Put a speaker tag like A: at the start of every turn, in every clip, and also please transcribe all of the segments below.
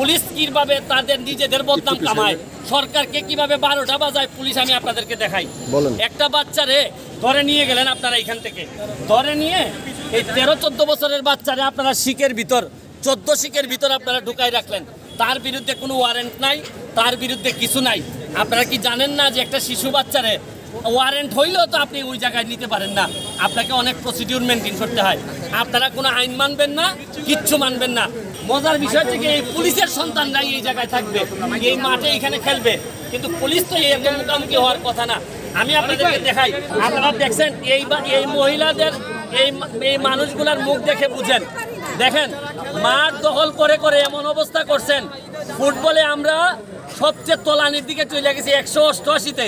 A: Police কীভাবে তাদের নিজেদের বদনাম কামায়? সরকারকে কীভাবে বারোটা বাজায় পুলিশ আমি আপনাদেরকে দেখাই। একটা বাচ্চারে ধরে নিয়ে গেলেন আপনারা এখান থেকে। ধরে নিয়ে এই তেরো চোদ্দ বছরের বাচ্চারে আপনারা শিখের ভিতর চোদ্দ শিখের ভিতর আপনারা ঢুকাই রাখলেন। তার বিরুদ্ধে কোনো ওয়ারেন্ট নাই তার বিরুদ্ধে কিছু নাই। আপনারা কি জানেন না যে একটা শিশু বাচ্চারে ওয়ারেন্ট হইলেও তো আপনি ওই জায়গায় নিতে পারেন না? আপনাকে অনেক প্রসিডিউর মেনটেন করতে হয়। আপনারা কোনো আইন মানবেন না কিচ্ছু মানবেন না। মজার বিষয় হচ্ছে এই পুলিশের সন্তানরাই এই জায়গায় থাকবে। এই মাঠে এখানে খেলবে। কিন্তু পুলিশ তো এই এরকম মুখোমুখি হওয়ার কথা না। আমি আপনাদেরকে দেখাই, আপনারা দেখছেন, এই এই মহিলাদের, এই এই মানুষগুলার মুখ দেখে বুঝেন। দেখেন, মাঠ দখল করে করে এমন অবস্থা করছেন। ফুটবলে আমরা সবচেয়ে তলানির দিকে চলে গেছি একশো অষ্টআশিতে।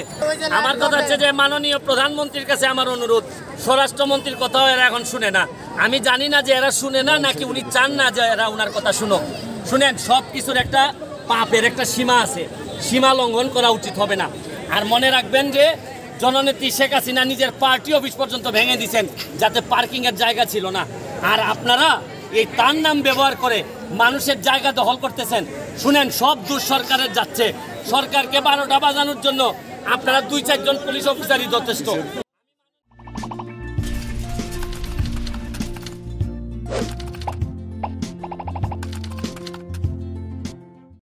A: আমার কথা হচ্ছে যে মাননীয় প্রধানমন্ত্রীর কাছে আমার অনুরোধ, স্বরাষ্ট্রমন্ত্রীর কথাও এরা এখন শুনে না। আমি জানি না যে এরা শুনে না, নাকি উনি চান না যে এরা ওনার কথা শুনো শুনেন, সব কিছুর একটা পাপের একটা সীমা আছে। সীমা লঙ্ঘন করা উচিত হবে না। আর মনে রাখবেন যে জননেত্রী শেখ হাসিনা নিজের পার্টি অফিস পর্যন্ত ভেঙে দিয়েছেন, যাতে পার্কিংয়ের জায়গা ছিল না। আর আপনারা এই তার নাম ব্যবহার করে মানুষের জায়গা দখল করতেছেন শুনেন, সব দূর সরকারের যাচ্ছে সরকারকে বারোটা বাজানোর জন্য আপনারা দুই চারজন পুলিশ অফিসারই যথেষ্ট Thank you.